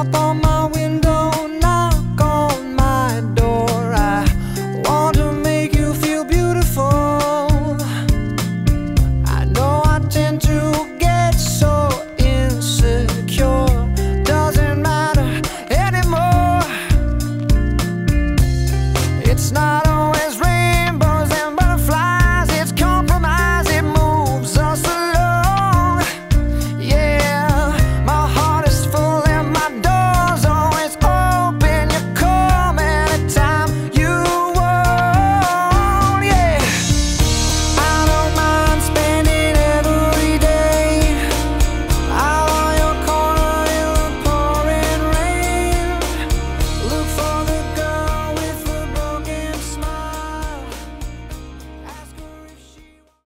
up on my window